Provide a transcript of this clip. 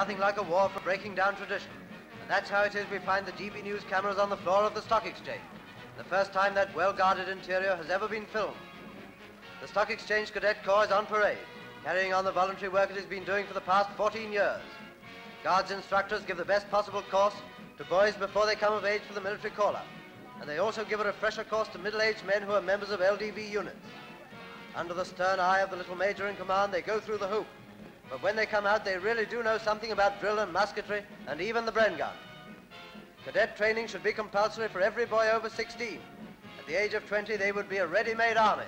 nothing like a war for breaking down tradition. And that's how it is we find the GB News cameras on the floor of the Stock Exchange. The first time that well-guarded interior has ever been filmed. The Stock Exchange Cadet Corps is on parade, carrying on the voluntary work it has been doing for the past 14 years. Guards instructors give the best possible course to boys before they come of age for the military call-up. And they also give it a refresher course to middle-aged men who are members of LDV units. Under the stern eye of the little major in command, they go through the hoop. But when they come out, they really do know something about drill and musketry and even the Bren gun. Cadet training should be compulsory for every boy over 16. At the age of 20, they would be a ready-made army.